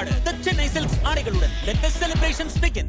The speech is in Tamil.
கொண்டாட The சென்னை சில்க்ஸ் ஆடைகளுடன் let the celebrations begin